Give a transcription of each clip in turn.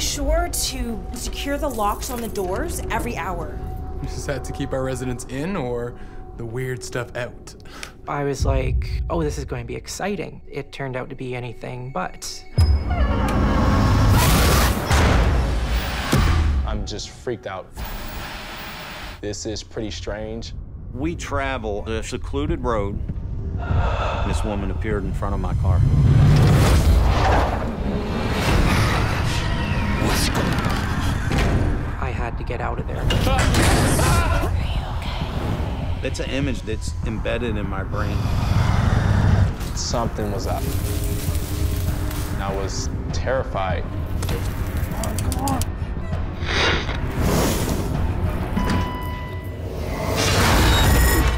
sure to secure the locks on the doors every hour. Is that to keep our residents in or the weird stuff out? I was like, oh, this is going to be exciting. It turned out to be anything but. I'm just freaked out. This is pretty strange. We travel a secluded road. This woman appeared in front of my car. Had to get out of there. It's an image that's embedded in my brain. Something was up. And I was terrified.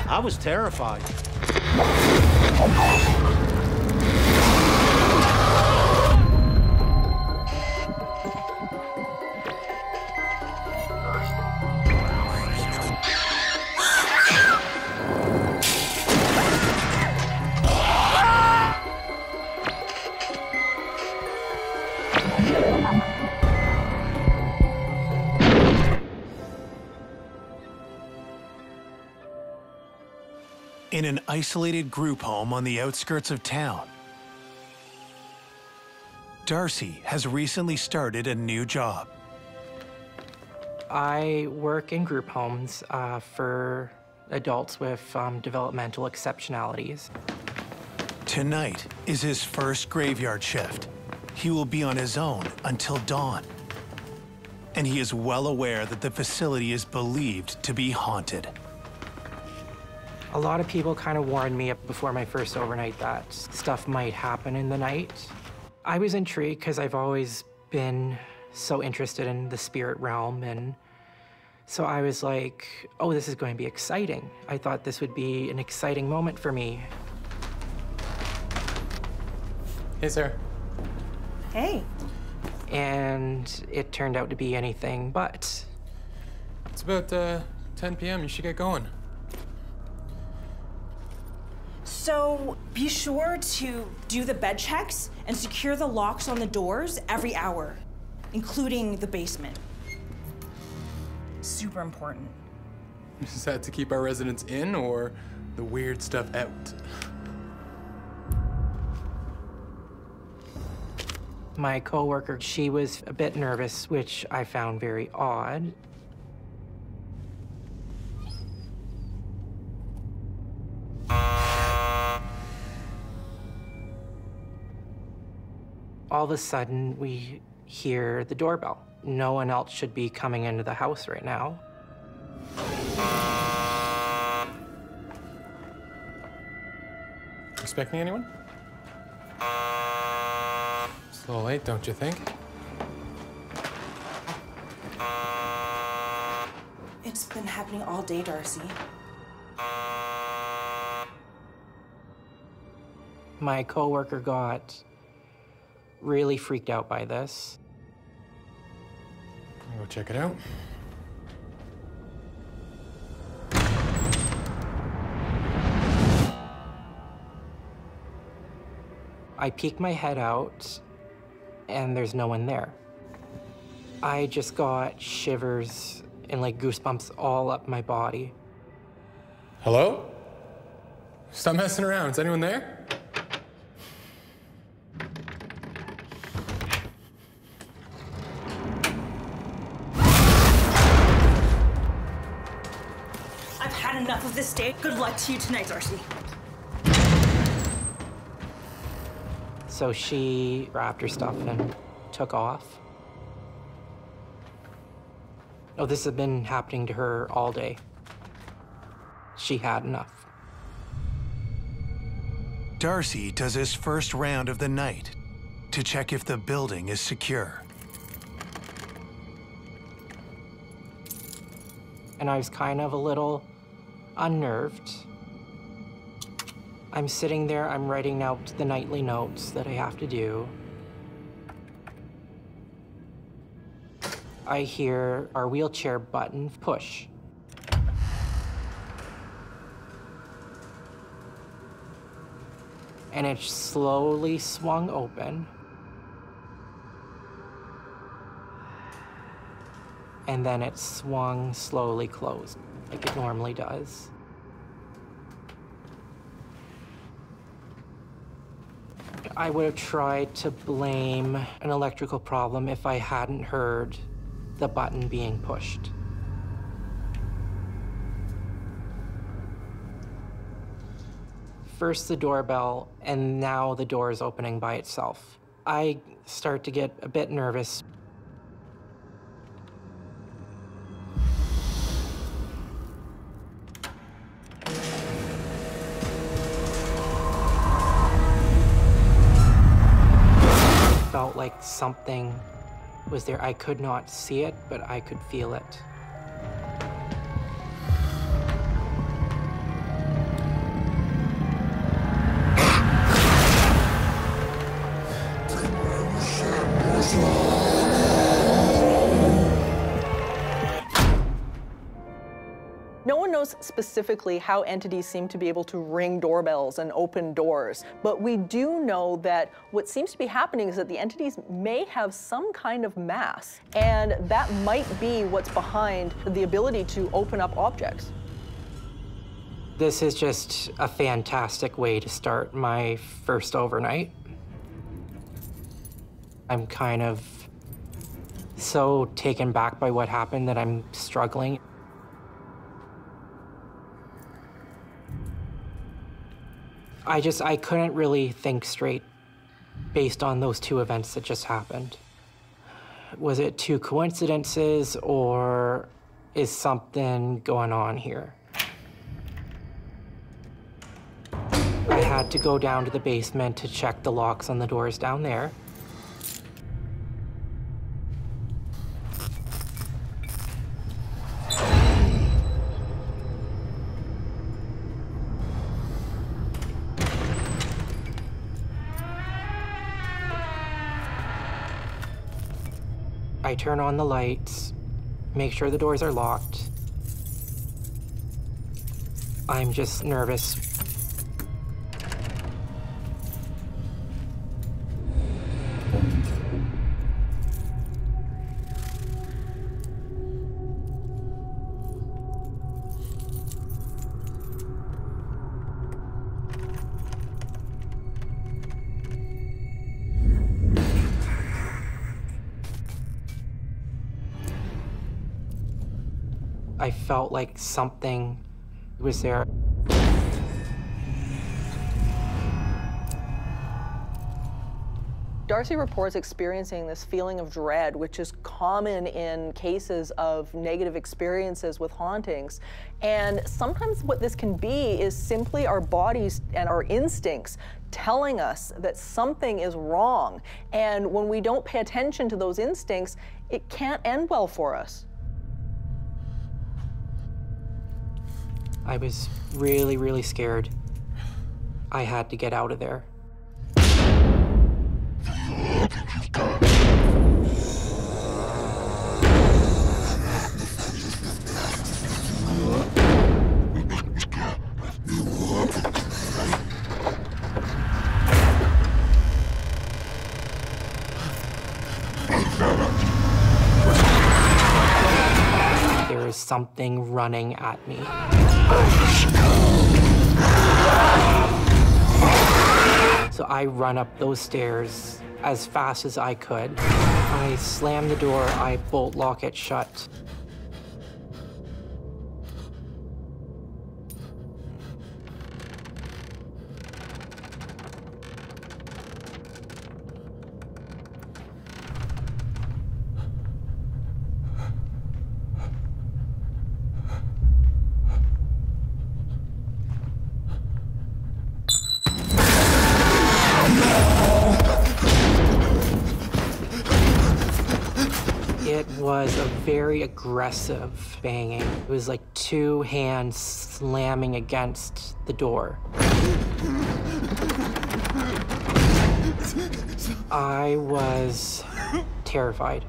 I was terrified. In an isolated group home on the outskirts of town. Darcy has recently started a new job. I work in group homes uh, for adults with um, developmental exceptionalities. Tonight is his first graveyard shift. He will be on his own until dawn. And he is well aware that the facility is believed to be haunted. A lot of people kind of warned me up before my first overnight that stuff might happen in the night. I was intrigued because I've always been so interested in the spirit realm and so I was like, oh, this is going to be exciting. I thought this would be an exciting moment for me. Hey, Sarah. Hey. And it turned out to be anything but. It's about uh, 10 p.m. You should get going. So be sure to do the bed checks and secure the locks on the doors every hour, including the basement. Super important. Is that to keep our residents in or the weird stuff out? My coworker, she was a bit nervous, which I found very odd. All of a sudden we hear the doorbell. No one else should be coming into the house right now. Expecting anyone? It's a little late, don't you think? It's been happening all day, Darcy. My coworker got really freaked out by this. I'll go check it out. I peek my head out, and there's no one there. I just got shivers and like goosebumps all up my body. Hello? Stop messing around. Is anyone there? Had enough of this day. Good luck to you tonight, Darcy. So she wrapped her stuff and took off. Oh, this had been happening to her all day. She had enough. Darcy does his first round of the night to check if the building is secure. And I was kind of a little unnerved. I'm sitting there, I'm writing out the nightly notes that I have to do. I hear our wheelchair button push. And it slowly swung open. and then it swung slowly closed, like it normally does. I would have tried to blame an electrical problem if I hadn't heard the button being pushed. First the doorbell, and now the door is opening by itself. I start to get a bit nervous. Like something was there. I could not see it, but I could feel it. Specifically how entities seem to be able to ring doorbells and open doors, but we do know that what seems to be happening is that the entities may have some kind of mass, and that might be what's behind the ability to open up objects. This is just a fantastic way to start my first overnight. I'm kind of so taken back by what happened that I'm struggling. I just, I couldn't really think straight based on those two events that just happened. Was it two coincidences or is something going on here? I had to go down to the basement to check the locks on the doors down there. I turn on the lights, make sure the doors are locked. I'm just nervous. Felt like something was there. Darcy reports experiencing this feeling of dread, which is common in cases of negative experiences with hauntings. And sometimes what this can be is simply our bodies and our instincts telling us that something is wrong. And when we don't pay attention to those instincts, it can't end well for us. I was really, really scared. I had to get out of there. Something running at me. So I run up those stairs as fast as I could. I slam the door, I bolt lock it shut. Aggressive banging. It was like two hands slamming against the door. I was terrified.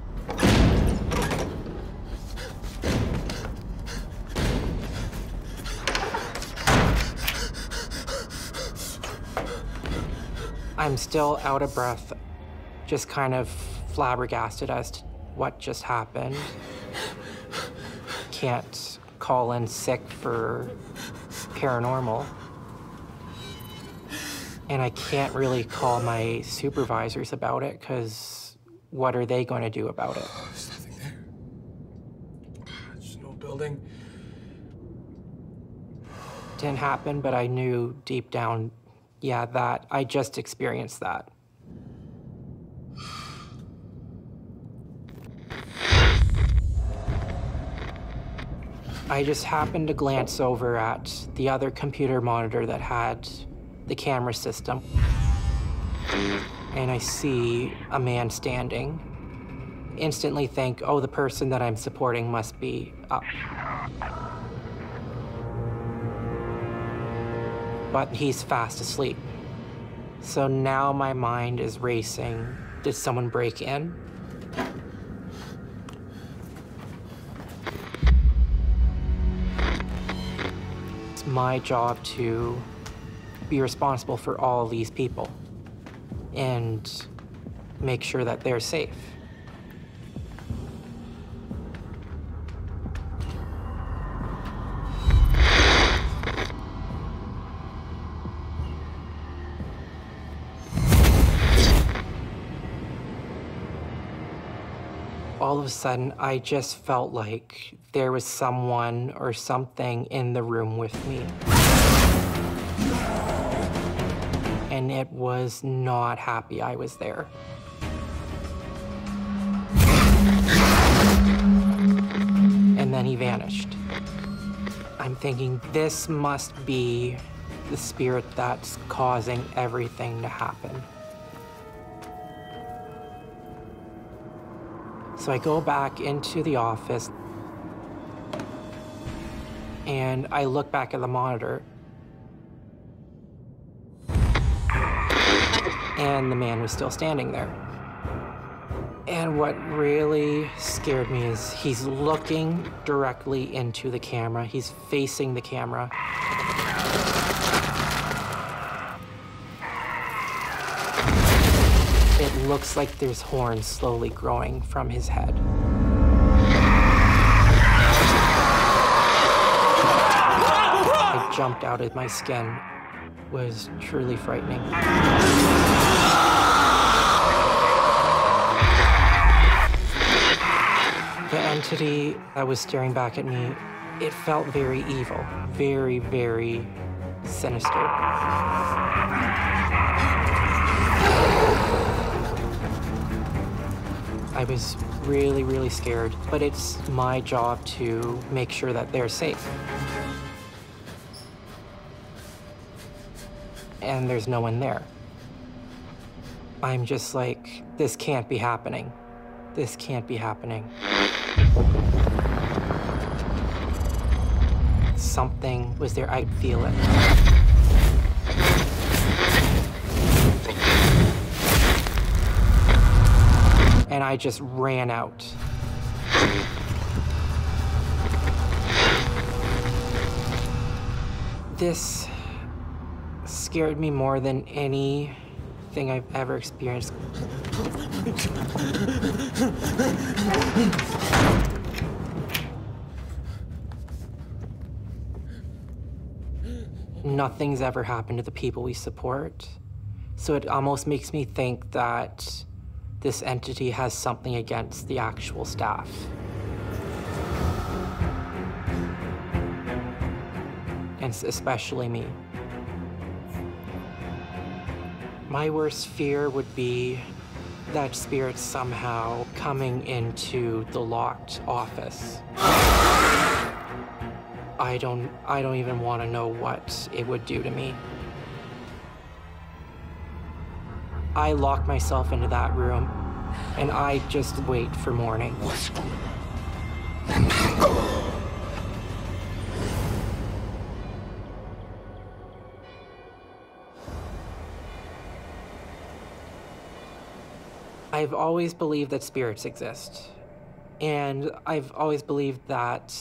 I'm still out of breath, just kind of flabbergasted as to what just happened. Can't call in sick for paranormal. And I can't really call my supervisors about it because what are they going to do about it? Oh, there's nothing there. Old building. Didn't happen, but I knew deep down, yeah, that I just experienced that. I just happened to glance over at the other computer monitor that had the camera system. And I see a man standing. Instantly think, oh, the person that I'm supporting must be up. But he's fast asleep. So now my mind is racing. Did someone break in? My job to be responsible for all these people and make sure that they're safe. All of a sudden, I just felt like there was someone or something in the room with me. And it was not happy I was there. And then he vanished. I'm thinking this must be the spirit that's causing everything to happen. So I go back into the office and I look back at the monitor. And the man was still standing there. And what really scared me is he's looking directly into the camera. He's facing the camera. It looks like there's horns slowly growing from his head. I jumped out of my skin. Was truly frightening. The entity that was staring back at me, it felt very evil, very, very sinister. I was really, really scared, but it's my job to make sure that they're safe. And there's no one there. I'm just like, this can't be happening. This can't be happening. Something was there, I'd feel it. I just ran out. This scared me more than anything I've ever experienced. Nothing's ever happened to the people we support. So it almost makes me think that this entity has something against the actual staff. And especially me. My worst fear would be that spirit somehow coming into the locked office. I don't I don't even want to know what it would do to me. I lock myself into that room and I just wait for morning. I've always believed that spirits exist. And I've always believed that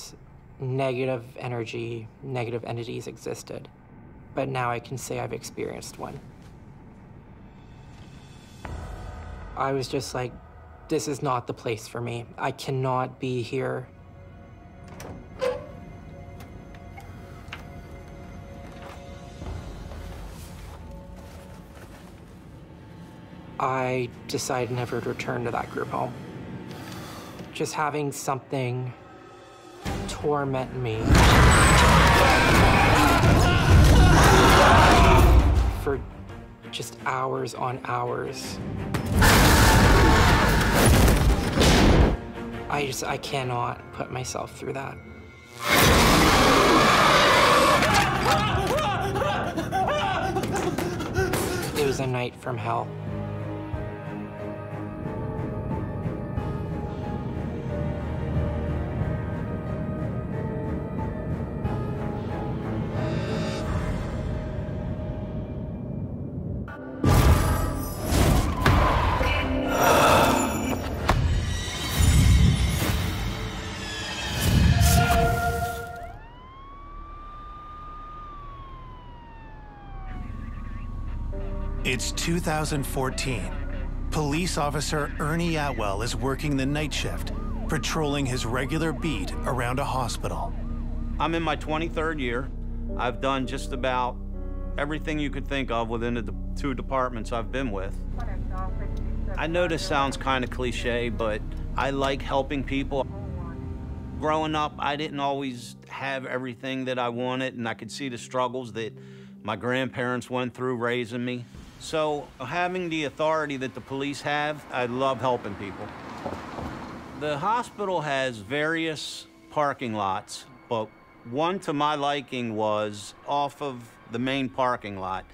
negative energy, negative entities existed. But now I can say I've experienced one. I was just like, this is not the place for me. I cannot be here. I decided never to return to that group home. Just having something torment me for just hours on hours. I just, I cannot put myself through that. It was a night from hell. 2014. Police officer Ernie Atwell is working the night shift, patrolling his regular beat around a hospital. I'm in my 23rd year. I've done just about everything you could think of within the two departments I've been with. I know this sounds kind of cliche, but I like helping people. Growing up, I didn't always have everything that I wanted, and I could see the struggles that my grandparents went through raising me. So having the authority that the police have, I love helping people. The hospital has various parking lots, but one to my liking was off of the main parking lot.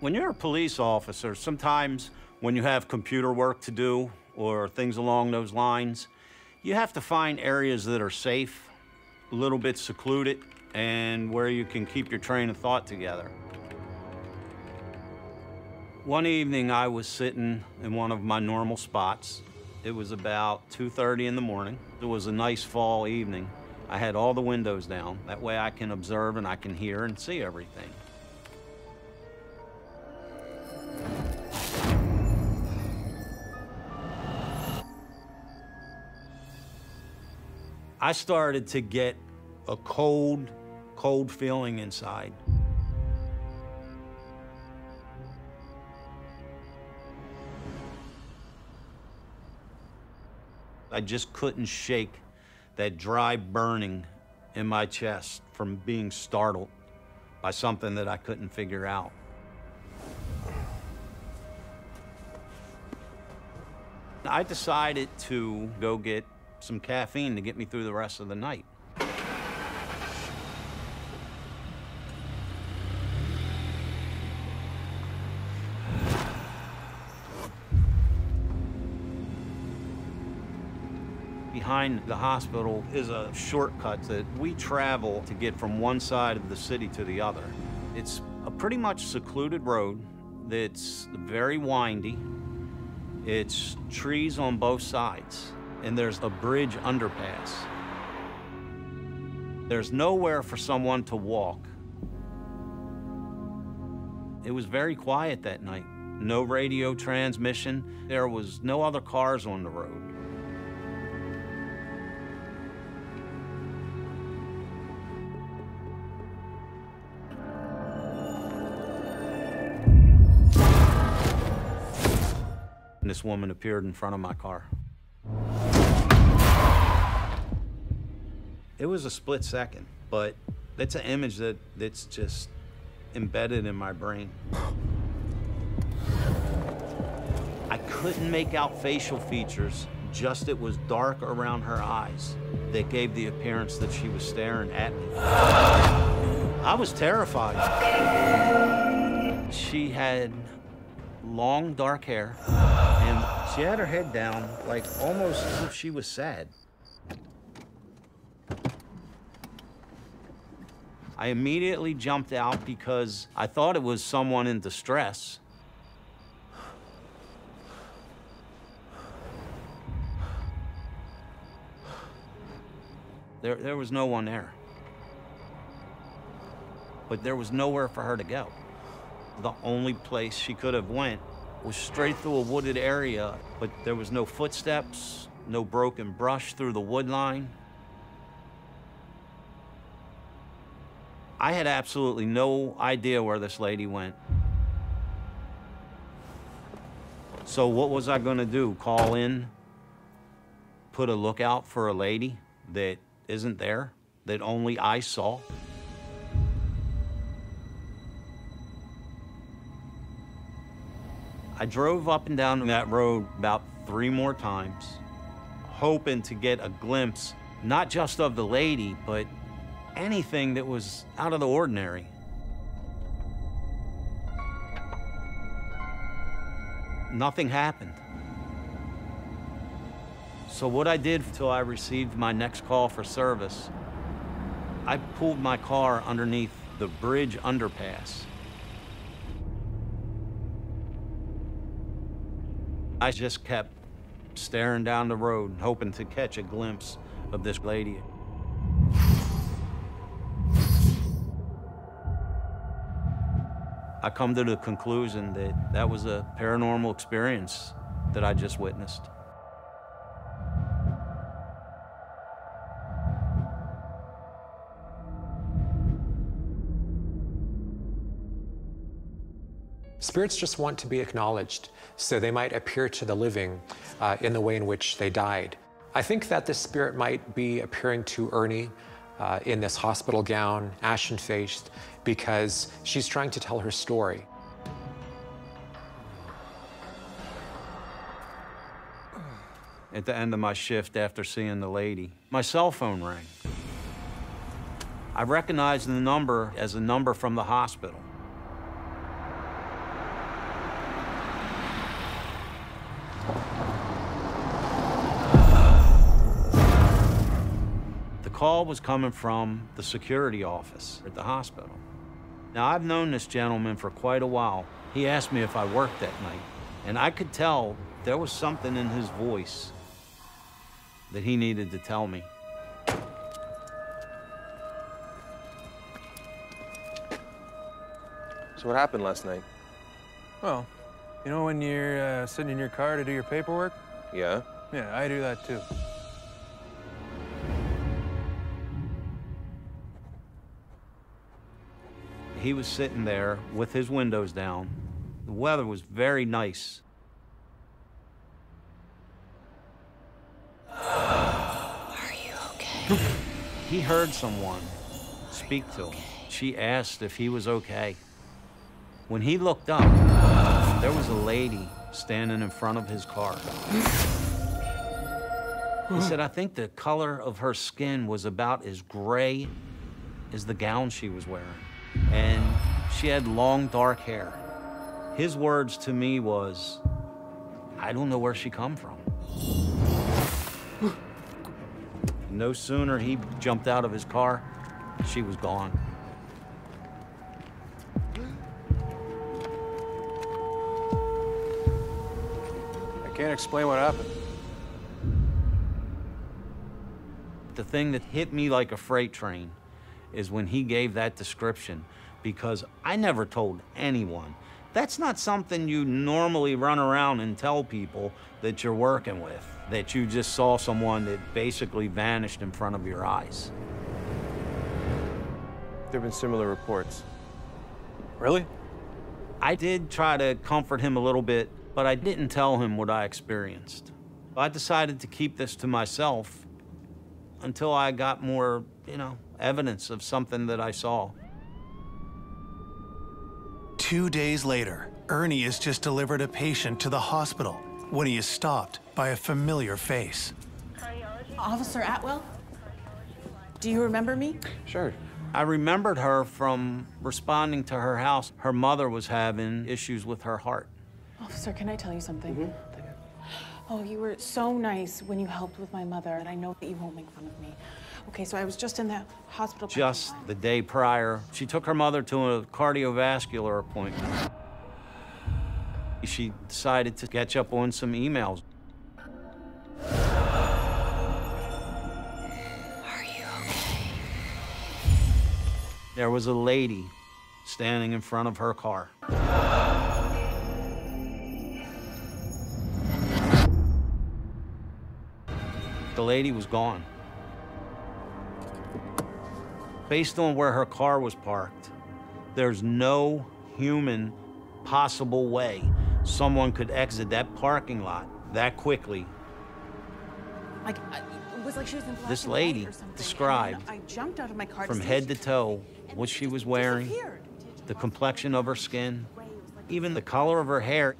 When you're a police officer, sometimes when you have computer work to do or things along those lines, you have to find areas that are safe, a little bit secluded, and where you can keep your train of thought together. One evening, I was sitting in one of my normal spots. It was about 2.30 in the morning. It was a nice fall evening. I had all the windows down. That way I can observe and I can hear and see everything. I started to get a cold, cold feeling inside. I just couldn't shake that dry burning in my chest from being startled by something that I couldn't figure out. I decided to go get some caffeine to get me through the rest of the night. Behind the hospital is a shortcut that we travel to get from one side of the city to the other. It's a pretty much secluded road that's very windy. It's trees on both sides, and there's a bridge underpass. There's nowhere for someone to walk. It was very quiet that night. No radio transmission. There was no other cars on the road. Woman appeared in front of my car. It was a split second, but that's an image that, that's just embedded in my brain. I couldn't make out facial features, just it was dark around her eyes that gave the appearance that she was staring at me. I was terrified. She had long dark hair, she had her head down, like almost as if she was sad. I immediately jumped out because I thought it was someone in distress. There, there was no one there. But there was nowhere for her to go. The only place she could have went was straight through a wooded area, but there was no footsteps, no broken brush through the wood line. I had absolutely no idea where this lady went. So what was I gonna do? Call in, put a lookout for a lady that isn't there, that only I saw? I drove up and down that road about three more times, hoping to get a glimpse, not just of the lady, but anything that was out of the ordinary. Nothing happened. So what I did until I received my next call for service, I pulled my car underneath the bridge underpass. I just kept staring down the road, hoping to catch a glimpse of this lady. I come to the conclusion that that was a paranormal experience that I just witnessed. Spirits just want to be acknowledged, so they might appear to the living uh, in the way in which they died. I think that this spirit might be appearing to Ernie uh, in this hospital gown, ashen faced, because she's trying to tell her story. At the end of my shift after seeing the lady, my cell phone rang. I recognized the number as a number from the hospital. Call was coming from the security office at the hospital. Now, I've known this gentleman for quite a while. He asked me if I worked that night, and I could tell there was something in his voice that he needed to tell me. So what happened last night? Well, you know when you're uh, sitting in your car to do your paperwork? Yeah? Yeah, I do that too. He was sitting there with his windows down. The weather was very nice. Are you okay? He heard someone speak to him. She asked if he was okay. When he looked up, there was a lady standing in front of his car. He said, I think the color of her skin was about as gray as the gown she was wearing. And she had long, dark hair. His words to me was, I don't know where she come from. No sooner he jumped out of his car, she was gone. I can't explain what happened. The thing that hit me like a freight train is when he gave that description because I never told anyone. That's not something you normally run around and tell people that you're working with, that you just saw someone that basically vanished in front of your eyes. There have been similar reports. Really? I did try to comfort him a little bit, but I didn't tell him what I experienced. I decided to keep this to myself until I got more, you know, evidence of something that I saw. Two days later, Ernie has just delivered a patient to the hospital when he is stopped by a familiar face. Officer Atwell? Do you remember me? Sure. I remembered her from responding to her house. Her mother was having issues with her heart. Officer, can I tell you something? Oh, you were so nice when you helped with my mother, and I know that you won't make fun of me. Okay, so I was just in the hospital. Just lot. the day prior, she took her mother to a cardiovascular appointment. She decided to catch up on some emails. Are you okay? There was a lady standing in front of her car. The lady was gone. Based on where her car was parked, there's no human possible way someone could exit that parking lot that quickly. Like, I- it was like she was in black This lady described I jumped out of my car from see head to toe what she was wearing, the complexion of her skin, even the color of her hair.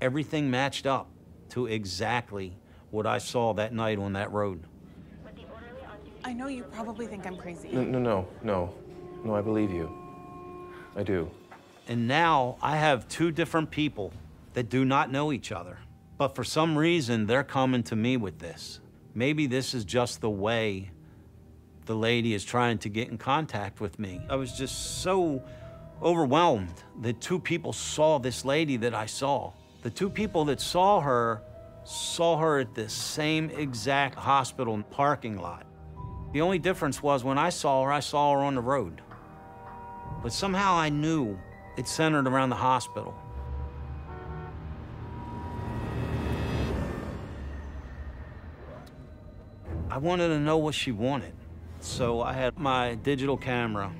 Everything matched up to exactly what I saw that night on that road. I know you probably think I'm crazy. No, no, no, no. No, I believe you. I do. And now I have two different people that do not know each other. But for some reason, they're coming to me with this. Maybe this is just the way the lady is trying to get in contact with me. I was just so overwhelmed that two people saw this lady that I saw. The two people that saw her saw her at the same exact hospital parking lot. The only difference was when I saw her, I saw her on the road. But somehow I knew it centered around the hospital. I wanted to know what she wanted. So I had my digital camera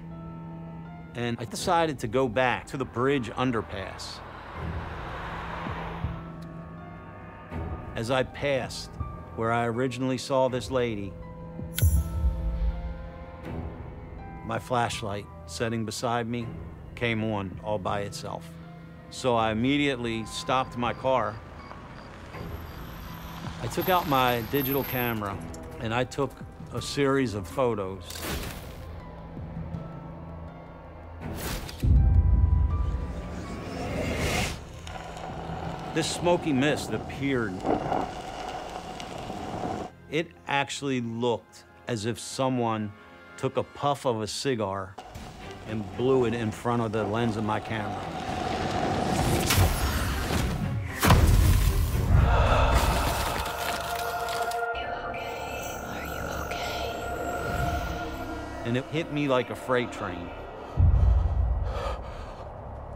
and I decided to go back to the bridge underpass. As I passed where I originally saw this lady, my flashlight setting beside me came on all by itself. So I immediately stopped my car. I took out my digital camera and I took a series of photos. This smoky mist appeared. It actually looked as if someone took a puff of a cigar and blew it in front of the lens of my camera. And it hit me like a freight train.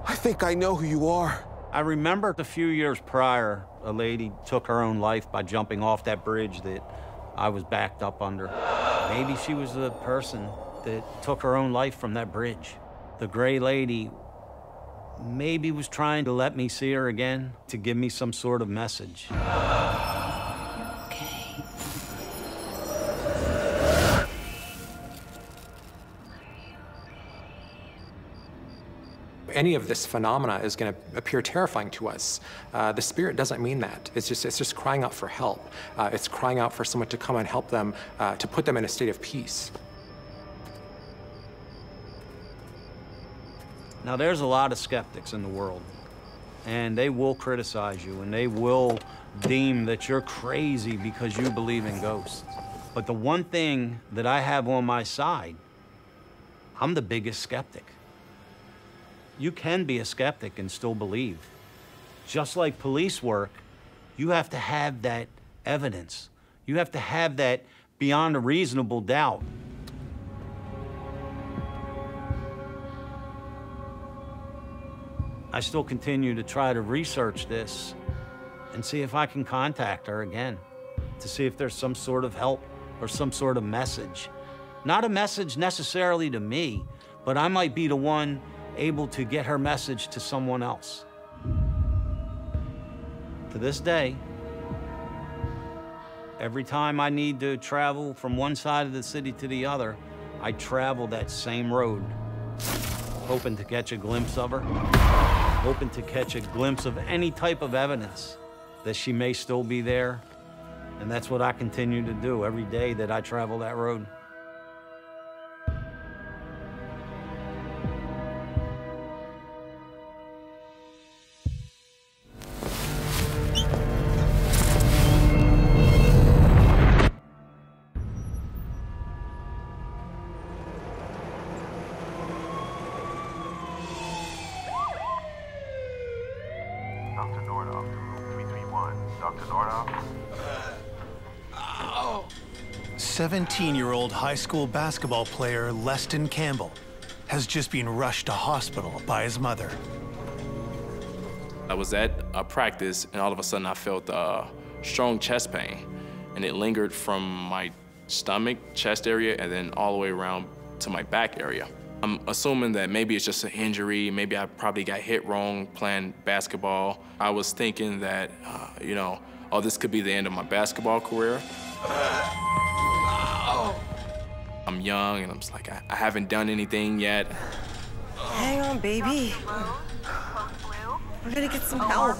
I think I know who you are. I remember a few years prior, a lady took her own life by jumping off that bridge that I was backed up under. Maybe she was the person that took her own life from that bridge. The gray lady maybe was trying to let me see her again to give me some sort of message. Any of this phenomena is going to appear terrifying to us. Uh, the spirit doesn't mean that. It's just it's just crying out for help. Uh, it's crying out for someone to come and help them uh, to put them in a state of peace. Now, there's a lot of skeptics in the world, and they will criticize you and they will deem that you're crazy because you believe in ghosts. But the one thing that I have on my side, I'm the biggest skeptic. You can be a skeptic and still believe. Just like police work, you have to have that evidence. You have to have that beyond a reasonable doubt. I still continue to try to research this and see if I can contact her again to see if there's some sort of help or some sort of message. Not a message necessarily to me, but I might be the one able to get her message to someone else. To this day, every time I need to travel from one side of the city to the other, I travel that same road, hoping to catch a glimpse of her, hoping to catch a glimpse of any type of evidence that she may still be there. And that's what I continue to do every day that I travel that road. 17 year old high school basketball player Leston Campbell has just been rushed to hospital by his mother. I was at a practice, and all of a sudden I felt uh, strong chest pain, and it lingered from my stomach, chest area, and then all the way around to my back area. I'm assuming that maybe it's just an injury, maybe I probably got hit wrong playing basketball. I was thinking that, uh, you know, oh, this could be the end of my basketball career. I'm young and I'm just like, I, I haven't done anything yet. Hang on, baby. We're gonna get some help.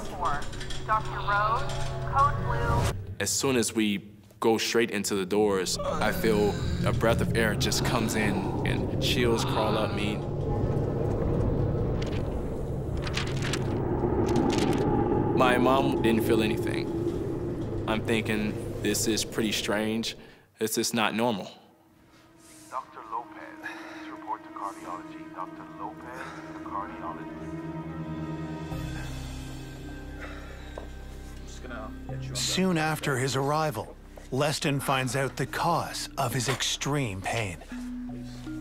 Dr. Rose, code blue. As soon as we go straight into the doors, I feel a breath of air just comes in and chills crawl up me. My mom didn't feel anything. I'm thinking this is pretty strange. This is not normal. Dr. Lopez, please report to cardiology. Dr. Lopez, the cardiologist. Soon after his arrival, Leston finds out the cause of his extreme pain.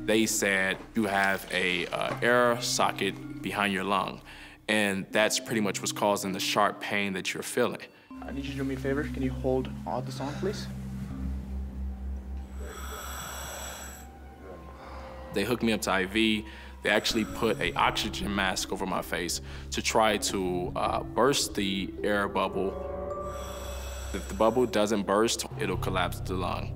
They said you have a uh, air socket behind your lung, and that's pretty much what's causing the sharp pain that you're feeling. I need you to do me a favor. Can you hold all this on, please? They hooked me up to IV. They actually put a oxygen mask over my face to try to uh, burst the air bubble. If the bubble doesn't burst, it'll collapse the lung.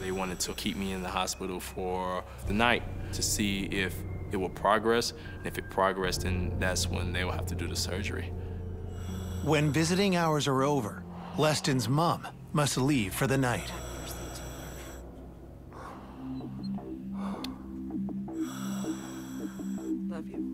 They wanted to keep me in the hospital for the night to see if it will progress. And if it progressed, then that's when they will have to do the surgery. When visiting hours are over, Leston's mom must leave for the night. Love you.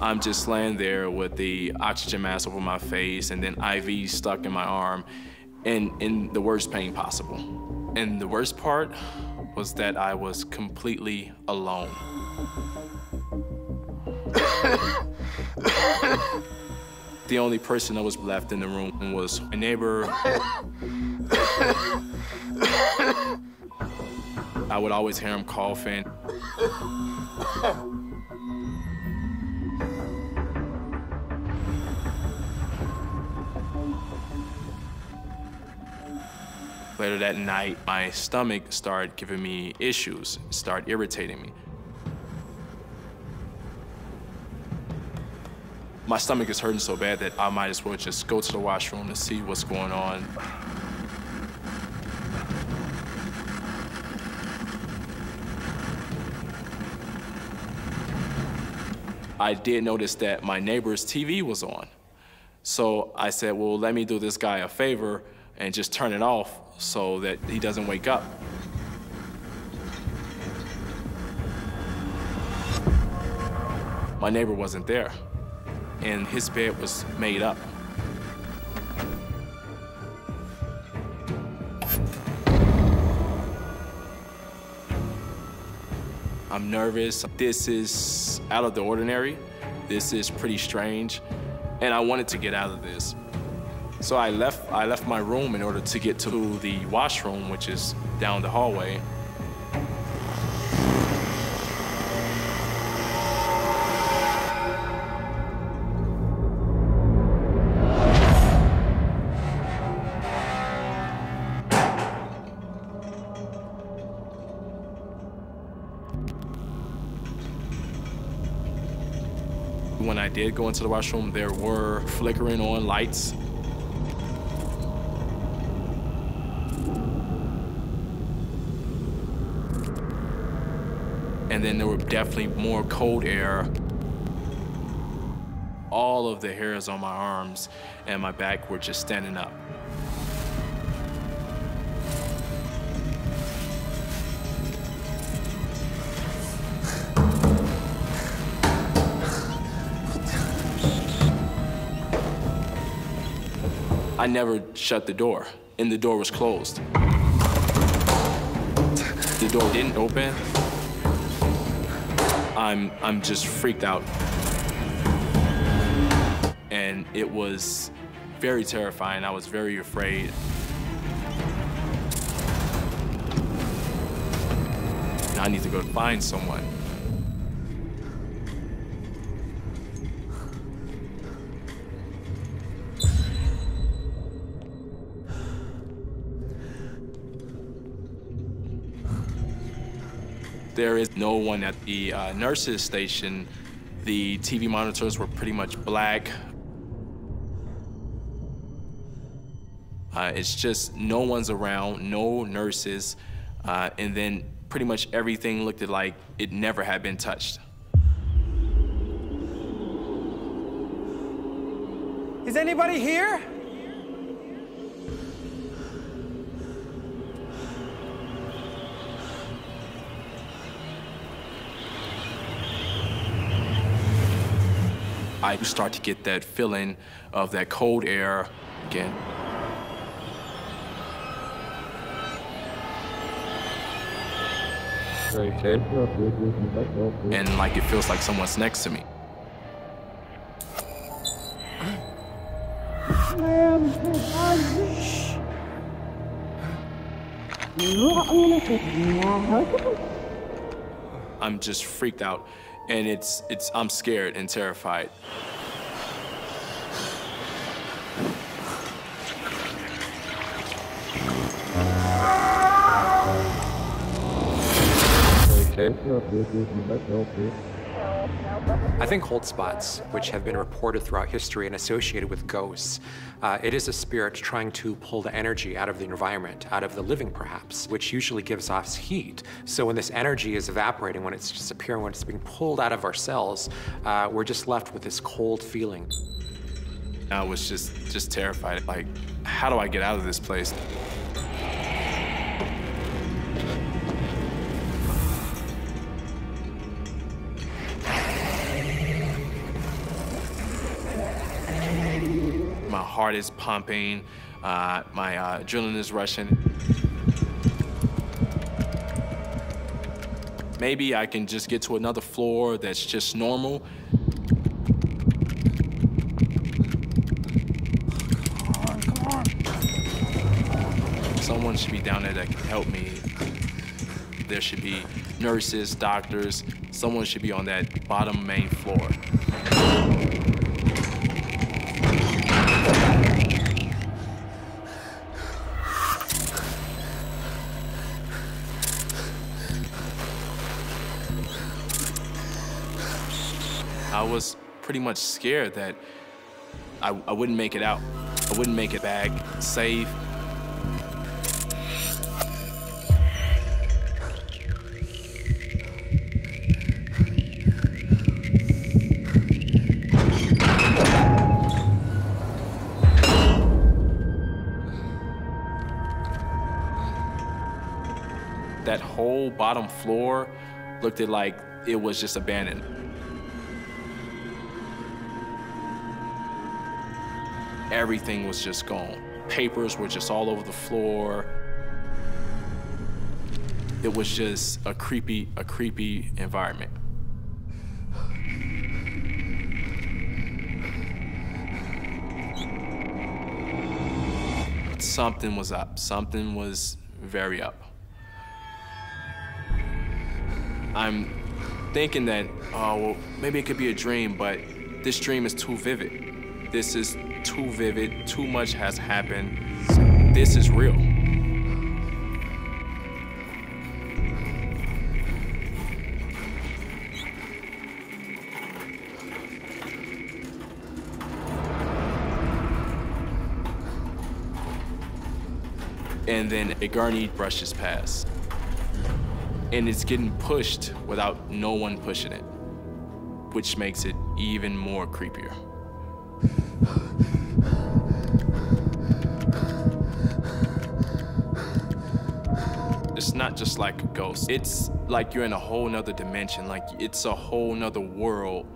I'm just laying there with the oxygen mask over my face and then IV stuck in my arm and in the worst pain possible. And the worst part was that I was completely alone. the only person that was left in the room was my neighbor. I would always hear him coughing. Later that night, my stomach started giving me issues, started irritating me. My stomach is hurting so bad that I might as well just go to the washroom to see what's going on. I did notice that my neighbor's TV was on. So I said, well, let me do this guy a favor and just turn it off so that he doesn't wake up. My neighbor wasn't there, and his bed was made up. I'm nervous. This is out of the ordinary. This is pretty strange, and I wanted to get out of this. So I left, I left my room in order to get to the washroom, which is down the hallway. Go into the washroom, there were flickering on lights and then there were definitely more cold air. All of the hairs on my arms and my back were just standing up. I never shut the door, and the door was closed. The door didn't open, I'm I'm just freaked out. And it was very terrifying. I was very afraid. I need to go find someone. There is no one at the uh, nurses station. The TV monitors were pretty much black. Uh, it's just no one's around, no nurses, uh, and then pretty much everything looked like it never had been touched. Is anybody here? I start to get that feeling of that cold air again. And like it feels like someone's next to me. I'm just freaked out and it's it's I'm scared and terrified. I think cold spots, which have been reported throughout history and associated with ghosts, uh, it is a spirit trying to pull the energy out of the environment, out of the living perhaps, which usually gives off heat. So when this energy is evaporating, when it's disappearing, when it's being pulled out of our cells, uh, we're just left with this cold feeling. I was just just terrified. Like, how do I get out of this place? Heart is pumping, uh, my uh, adrenaline is rushing. Maybe I can just get to another floor that's just normal. Someone should be down there that can help me. There should be nurses, doctors. Someone should be on that bottom main floor. Was pretty much scared that I, I wouldn't make it out. I wouldn't make it back safe. That whole bottom floor looked like it was just abandoned. Everything was just gone. Papers were just all over the floor. It was just a creepy, a creepy environment. Something was up. Something was very up. I'm thinking that, oh, well, maybe it could be a dream, but this dream is too vivid. This is too vivid, too much has happened. This is real. And then a gurney brushes past. And it's getting pushed without no one pushing it, which makes it even more creepier. It's not just like a ghost. It's like you're in a whole nother dimension. Like it's a whole nother world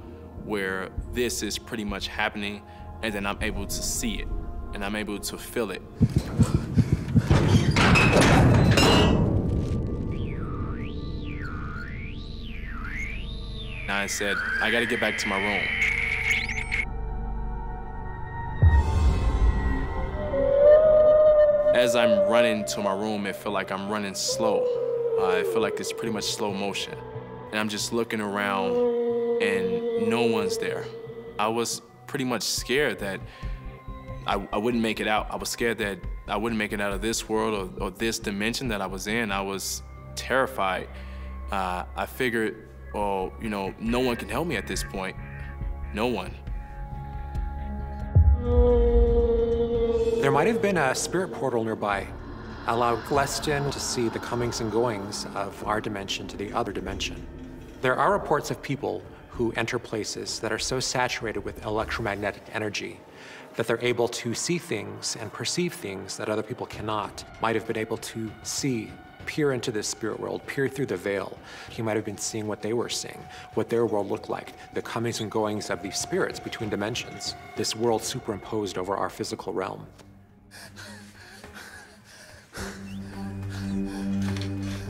where this is pretty much happening and then I'm able to see it and I'm able to feel it. And I said, I gotta get back to my room. As I'm running to my room, it feel like I'm running slow. Uh, I feel like it's pretty much slow motion. And I'm just looking around and no one's there. I was pretty much scared that I, I wouldn't make it out. I was scared that I wouldn't make it out of this world or, or this dimension that I was in. I was terrified. uh, I figured, well, you know, no one can help me at this point. No one. There might have been a spirit portal nearby. Allow Leston to see the comings and goings of our dimension to the other dimension. There are reports of people who enter places that are so saturated with electromagnetic energy that they're able to see things and perceive things that other people cannot. Might have been able to see, peer into the spirit world, peer through the veil. He might have been seeing what they were seeing, what their world looked like, the comings and goings of these spirits between dimensions, this world superimposed over our physical realm.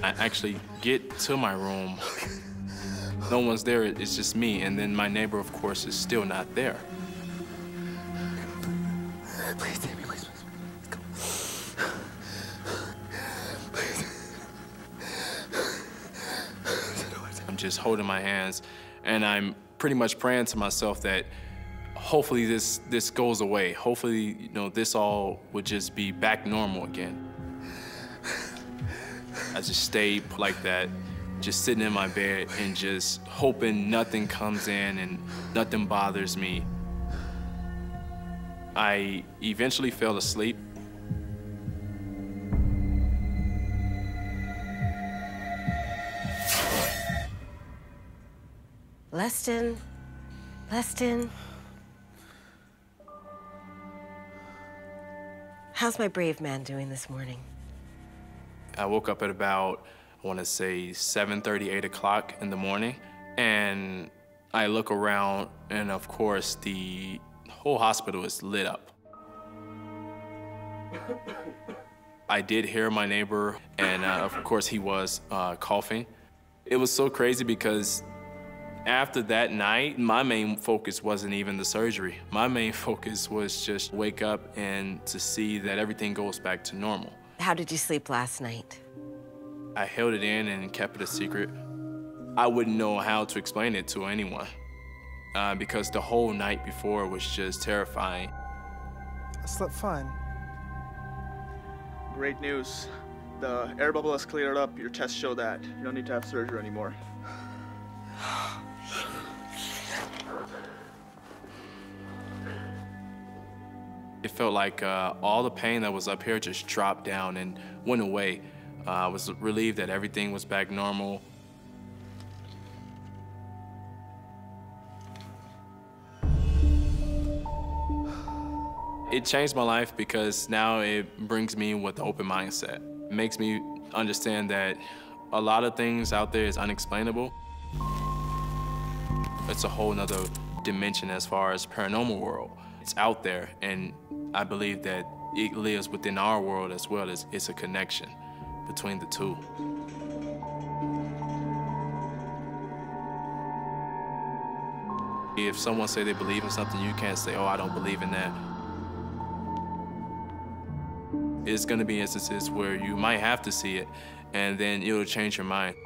I actually get to my room. No one's there, it's just me. And then my neighbor, of course, is still not there. Please, Tammy, please, please. Go. I'm just holding my hands and I'm pretty much praying to myself that hopefully this this goes away. Hopefully, you know, this all would just be back normal again. I just stayed like that, just sitting in my bed and just hoping nothing comes in and nothing bothers me. I eventually fell asleep. Leston, Leston. How's my brave man doing this morning? I woke up at about, I want to say 7:30, 8 o'clock in the morning, and I look around, and of course the whole hospital is lit up. I did hear my neighbor, and uh, of course he was uh, coughing. It was so crazy because after that night, my main focus wasn't even the surgery. My main focus was just wake up and to see that everything goes back to normal. How did you sleep last night? I held it in and kept it a secret. I wouldn't know how to explain it to anyone uh, because the whole night before was just terrifying. I slept fine. Great news. The air bubble has cleared up. Your tests show that. You don't need to have surgery anymore. It felt like uh, all the pain that was up here just dropped down and went away. Uh, I was relieved that everything was back normal. It changed my life because now it brings me with an open mindset. It makes me understand that a lot of things out there is unexplainable. It's a whole nother dimension as far as paranormal world. It's out there, and I believe that it lives within our world as well as it's a connection between the two. If someone say they believe in something, you can't say, oh, I don't believe in that. It's gonna be instances where you might have to see it, and then it'll change your mind.